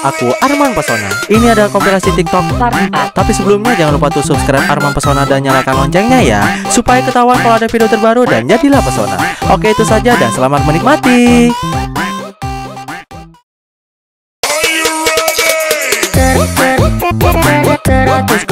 aku Arman Pesona. Ini adalah kompilasi TikTok part 4. Tapi sebelumnya jangan lupa tuh subscribe Arman Pesona dan nyalakan loncengnya ya, supaya ketahuan kalau ada video terbaru dan jadilah pesona. Oke itu saja dan selamat menikmati. Teratus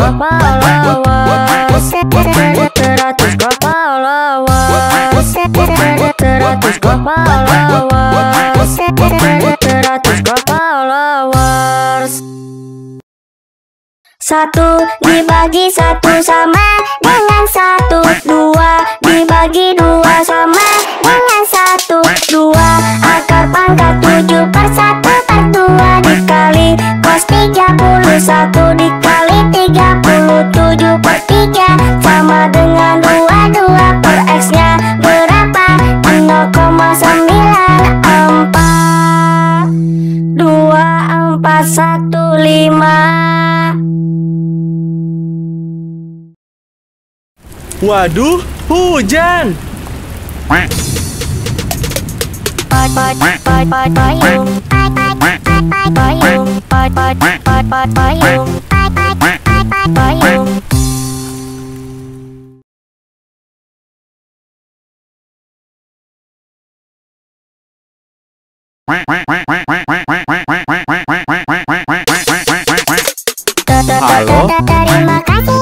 Satu dibagi satu sama dengan satu. Dua dibagi dua sama dengan satu. Dua akar pangkat tujuh per satu per dua. Dikali cos tiga puluh satu Dikali tiga puluh tujuh per tiga. Sama dengan dua dua per X nya berapa? 0,94 Dua empat satu lima pai payung Halo? Terima kasih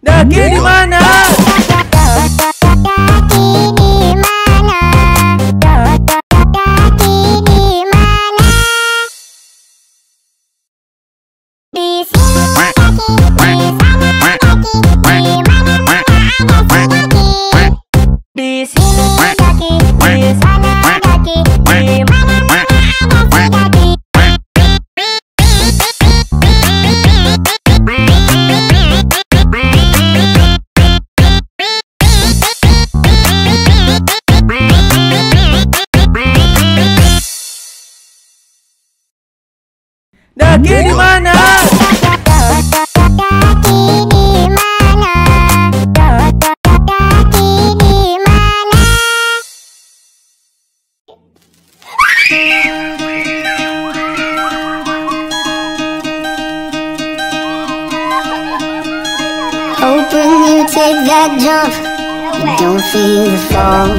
Daki di mana? That jump and don't feel the fall.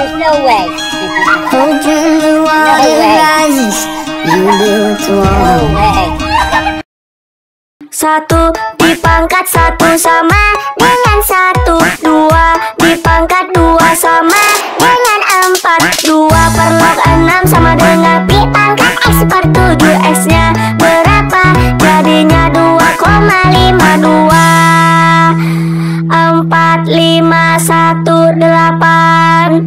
There's no way. Hoping the water way. rises, you build a wall. No way. Satu dipangkat satu sama dengan satu Dua dipangkat dua sama dengan empat Dua per log enam sama dengan pi pangkat X per tujuh X nya berapa? Jadinya dua koma lima dua Empat lima satu delapan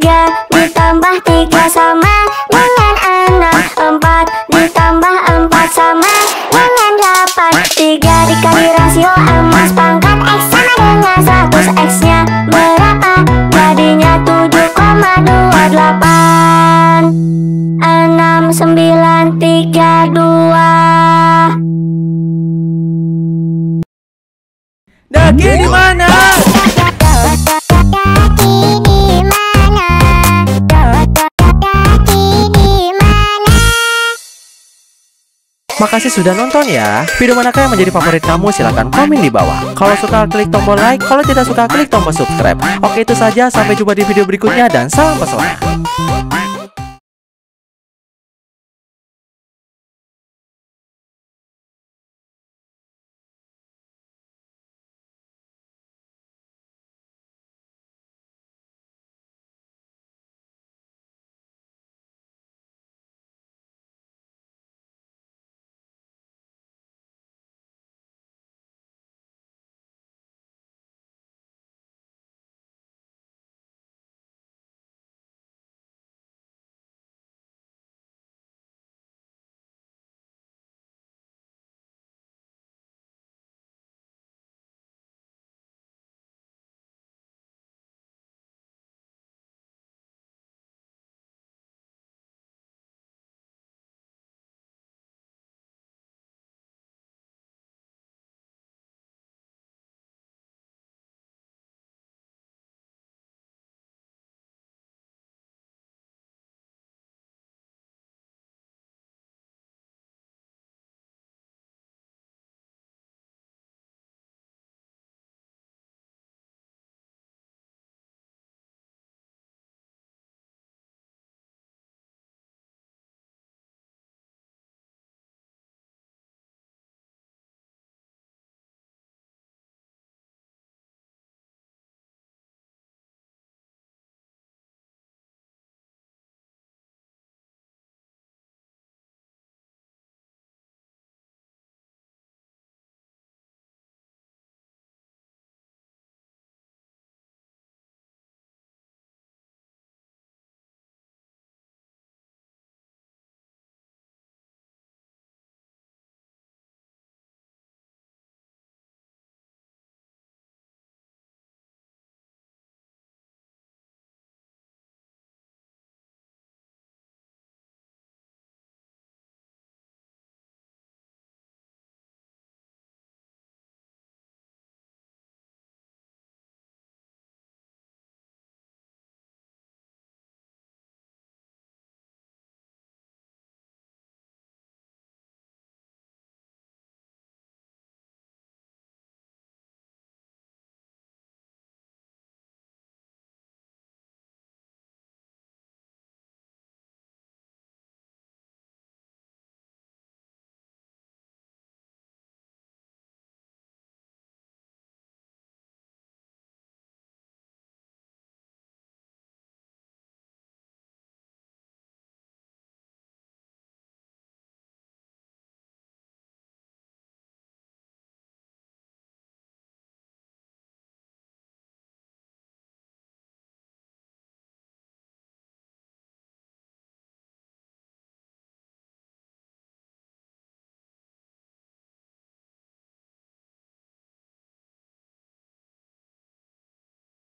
Tiga ditambah tiga sama dengan enam Empat ditambah empat sama dengan delapan Tiga dikali rasio emas pangkat X sama dengan 100 X-nya berapa? Makasih sudah nonton ya. Video manakah yang menjadi favorit kamu? Silahkan komen di bawah. Kalau suka klik tombol like, kalau tidak suka klik tombol subscribe. Oke itu saja, sampai jumpa di video berikutnya dan salam pesona.